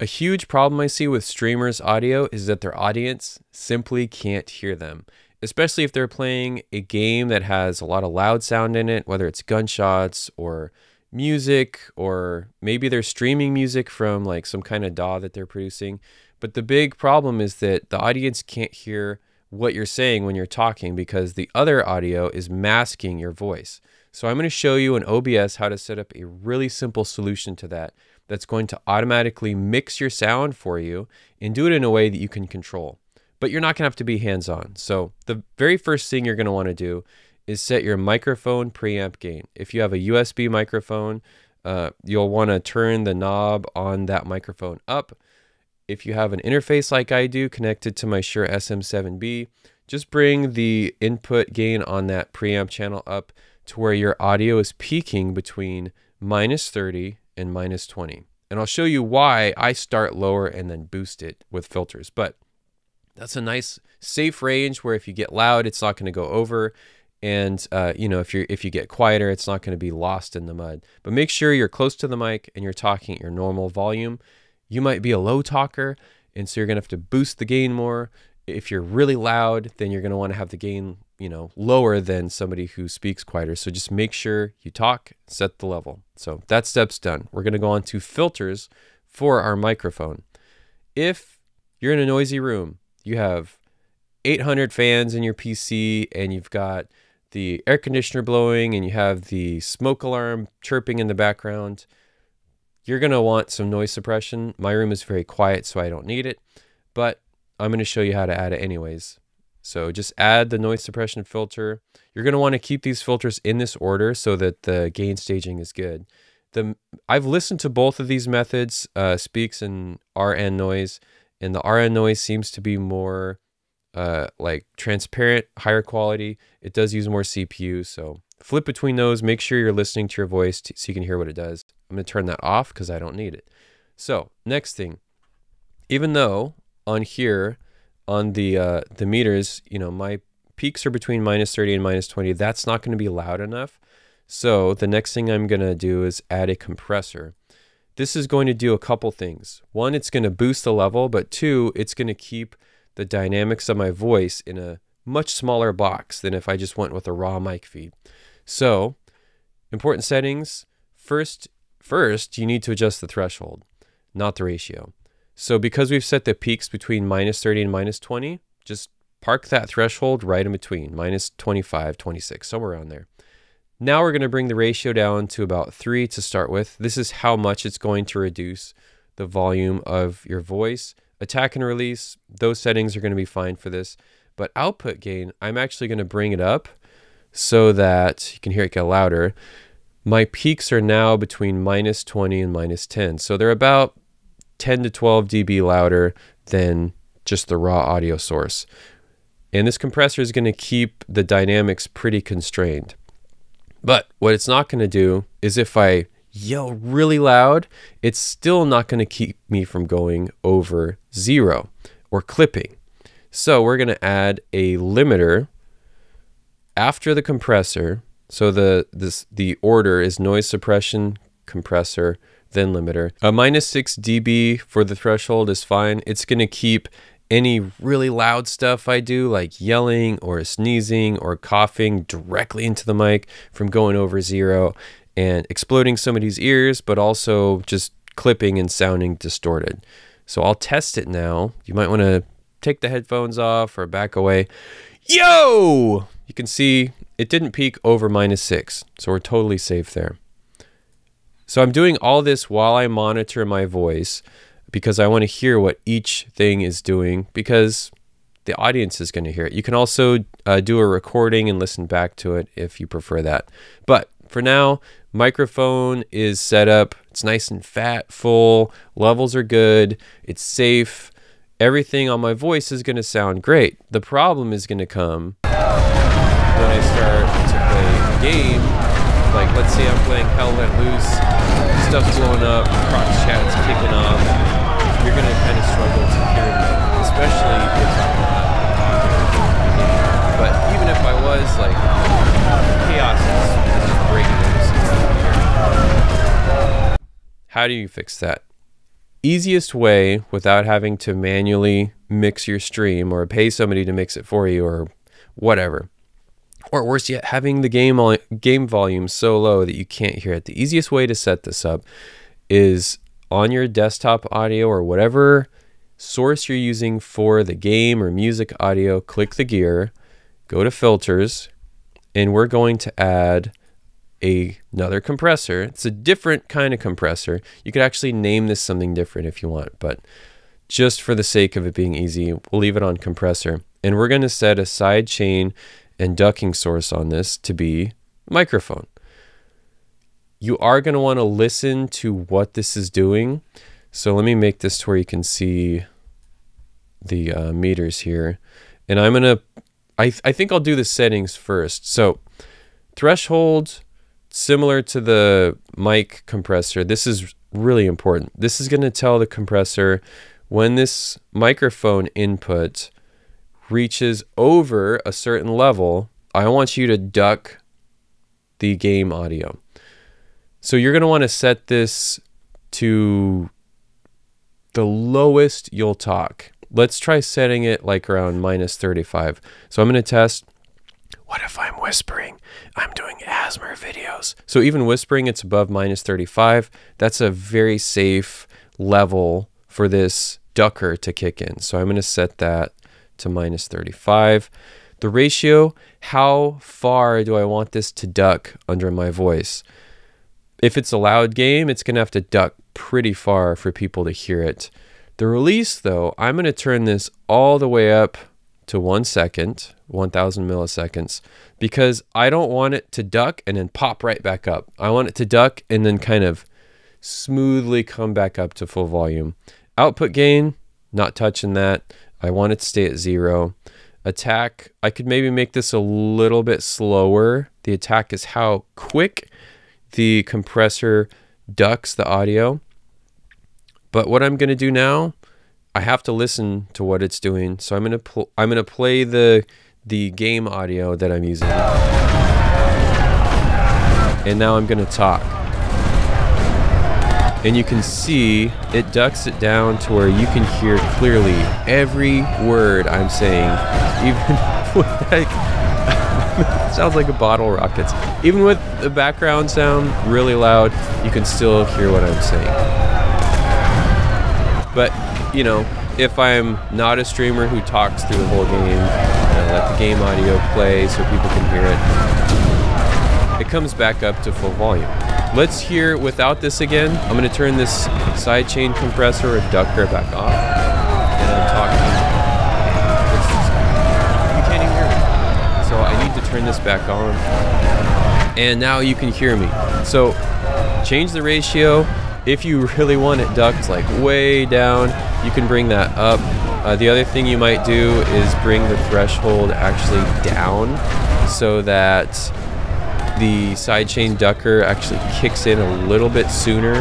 A huge problem I see with streamers' audio is that their audience simply can't hear them, especially if they're playing a game that has a lot of loud sound in it, whether it's gunshots or music, or maybe they're streaming music from like some kind of DAW that they're producing. But the big problem is that the audience can't hear what you're saying when you're talking because the other audio is masking your voice. So I'm going to show you in OBS how to set up a really simple solution to that that's going to automatically mix your sound for you and do it in a way that you can control. But you're not going to have to be hands-on. So the very first thing you're going to want to do is set your microphone preamp gain. If you have a USB microphone, uh, you'll want to turn the knob on that microphone up. If you have an interface like I do connected to my Shure SM7B, just bring the input gain on that preamp channel up to where your audio is peaking between minus 30 and minus 20. And I'll show you why I start lower and then boost it with filters. But that's a nice safe range where if you get loud, it's not going to go over. And uh, you know, if you if you get quieter, it's not going to be lost in the mud. But make sure you're close to the mic and you're talking at your normal volume. You might be a low talker, and so you're going to have to boost the gain more. If you're really loud, then you're going to want to have the gain you know, lower than somebody who speaks quieter. So just make sure you talk, set the level. So that step's done. We're going to go on to filters for our microphone. If you're in a noisy room, you have 800 fans in your PC and you've got the air conditioner blowing and you have the smoke alarm chirping in the background, you're going to want some noise suppression. My room is very quiet, so I don't need it, but I'm going to show you how to add it anyways. So just add the noise suppression filter. You're going to want to keep these filters in this order so that the gain staging is good. The I've listened to both of these methods, uh, Speex and RNNoise, and the RNNoise seems to be more uh, like transparent, higher quality. It does use more CPU, so flip between those. Make sure you're listening to your voice so you can hear what it does. I'm going to turn that off because I don't need it. So next thing, even though on here on the uh, the meters, you know, my peaks are between minus 30 and minus 20. That's not going to be loud enough. So the next thing I'm going to do is add a compressor. This is going to do a couple things. One, it's going to boost the level, but two, it's going to keep the dynamics of my voice in a much smaller box than if I just went with a raw mic feed. So, important settings. First, first you need to adjust the threshold, not the ratio. So because we've set the peaks between minus 30 and minus 20, just park that threshold right in between, minus 25, 26, somewhere around there. Now we're going to bring the ratio down to about 3 to start with. This is how much it's going to reduce the volume of your voice. Attack and release, those settings are going to be fine for this. But output gain, I'm actually going to bring it up so that you can hear it get louder. My peaks are now between minus 20 and minus 10. So they're about 10 to 12 dB louder than just the raw audio source. And this compressor is going to keep the dynamics pretty constrained. But what it's not going to do is if I yell really loud, it's still not going to keep me from going over zero or clipping. So we're going to add a limiter after the compressor. So the this the order is noise suppression, compressor, then limiter. A minus 6 dB for the threshold is fine. It's going to keep any really loud stuff I do, like yelling or sneezing or coughing directly into the mic from going over zero and exploding somebody's ears, but also just clipping and sounding distorted. So I'll test it now. You might want to take the headphones off or back away. Yo! You can see it didn't peak over minus six, so we're totally safe there. So I'm doing all this while I monitor my voice because I want to hear what each thing is doing because the audience is going to hear it. You can also uh, do a recording and listen back to it if you prefer that. But for now, microphone is set up. It's nice and fat, full. Levels are good. It's safe. Everything on my voice is going to sound great. The problem is going to come when I start to play a game like, let's say I'm playing Hell Let Loose, stuff's blowing up, prox chat's kicking off. You're gonna kind of struggle to hear me, especially if I'm not. But even if I was, like, chaos is breaking loose. How do you fix that? easiest way without having to manually mix your stream or pay somebody to mix it for you or whatever. Or worse yet, having the game game volume so low that you can't hear it. The easiest way to set this up is on your desktop audio or whatever source you're using for the game or music audio, click the gear, go to filters, and we're going to add a, another compressor. It's a different kind of compressor. You could actually name this something different if you want, but just for the sake of it being easy, we'll leave it on compressor. And we're going to set a side chain and ducking source on this to be microphone. You are going to want to listen to what this is doing. So let me make this to where you can see the uh, meters here. And I'm going to, I, th I think I'll do the settings first. So threshold, similar to the mic compressor, this is really important. This is going to tell the compressor when this microphone input reaches over a certain level, I want you to duck the game audio. So you're going to want to set this to the lowest you'll talk. Let's try setting it like around minus 35. So I'm going to test. What if I'm whispering? I'm doing ASMR videos. So even whispering, it's above minus 35. That's a very safe level for this ducker to kick in. So I'm going to set that to minus 35. The ratio, how far do I want this to duck under my voice? If it's a loud game, it's going to have to duck pretty far for people to hear it. The release, though, I'm going to turn this all the way up to one second, 1000 milliseconds, because I don't want it to duck and then pop right back up. I want it to duck and then kind of smoothly come back up to full volume. Output gain, not touching that. I want it to stay at zero. Attack, I could maybe make this a little bit slower. The attack is how quick the compressor ducks the audio. But what I'm going to do now, I have to listen to what it's doing. So I'm going to I'm going to play the the game audio that I'm using. And now I'm going to talk and you can see it ducks it down to where you can hear clearly every word I'm saying, even with that. sounds like a bottle rockets. Even with the background sound really loud, you can still hear what I'm saying. But, you know, if I'm not a streamer who talks through the whole game, know, let the game audio play so people can hear it, it comes back up to full volume. Let's hear without this again. I'm to turn this sidechain compressor or ducker back off. And I'm talking. You can't even hear me. So I need to turn this back on. And now you can hear me. So change the ratio. If you really want it ducked like way down, you can bring that up. Uh, the other thing you might do is bring the threshold actually down so that the sidechain ducker actually kicks in a little bit sooner.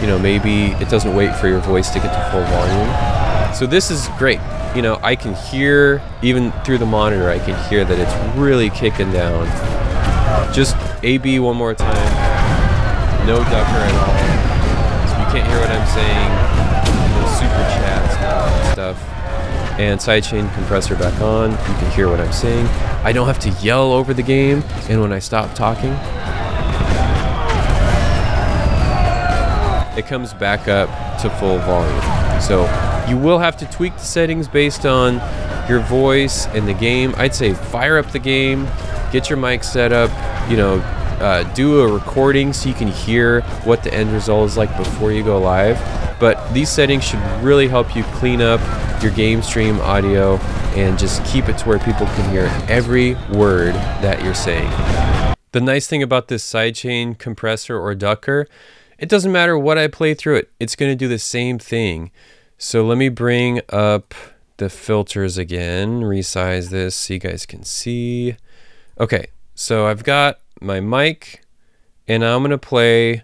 You know, maybe it doesn't wait for your voice to get to full volume. So this is great. You know, I can hear, even through the monitor, I can hear that it's really kicking down. Just AB one more time. No ducker at all. So you can't hear what I'm saying. No super chats and stuff and sidechain compressor back on. You can hear what I'm saying. I don't have to yell over the game, and when I stop talking, it comes back up to full volume. So you will have to tweak the settings based on your voice and the game. I'd say fire up the game, get your mic set up, you know, uh, do a recording so you can hear what the end result is like before you go live. But these settings should really help you clean up your game stream audio and just keep it to where people can hear every word that you're saying. The nice thing about this sidechain compressor or ducker, it doesn't matter what I play through it, it's going to do the same thing. So let me bring up the filters again, resize this so you guys can see. Okay, so I've got my mic and I'm going to play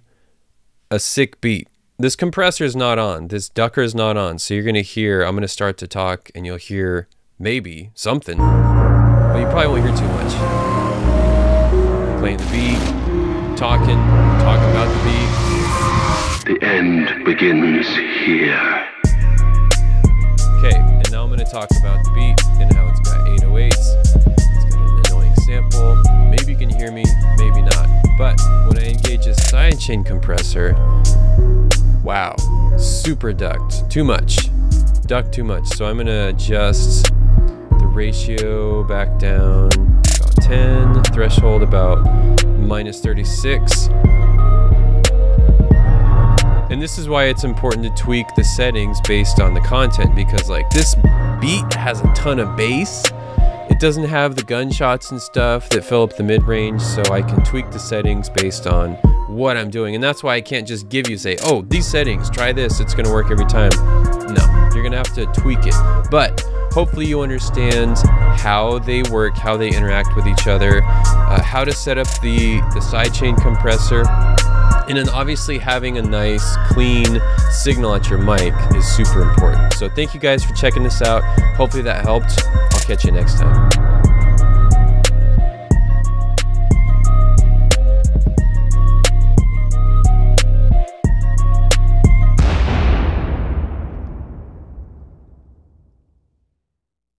a sick beat this compressor is not on. This ducker is not on. So you're going to hear, I'm going to start to talk and you'll hear maybe something, but you probably won't hear too much. Playing the beat, talking, talking about the beat. The end begins here. Okay, and now I'm going to talk about the beat and how it's got 808s. Sample. Maybe you can hear me, maybe not. But when I engage a sidechain compressor, wow, super ducked, too much, ducked too much. So I'm to adjust the ratio back down about 10, threshold about minus 36. And this is why it's important to tweak the settings based on the content because like this beat has a ton of bass. Doesn't have the gunshots and stuff that fill up the mid range, so I can tweak the settings based on what I'm doing. And that's why I can't just give you say, "Oh, these settings, try this, it's going to work every time." No, you're going to have to tweak it. But hopefully you understand how they work, how they interact with each other, uh, how to set up the the sidechain compressor and then obviously having a nice clean signal at your mic is super important. So thank you guys for checking this out. Hopefully that helped. I'll catch you next time.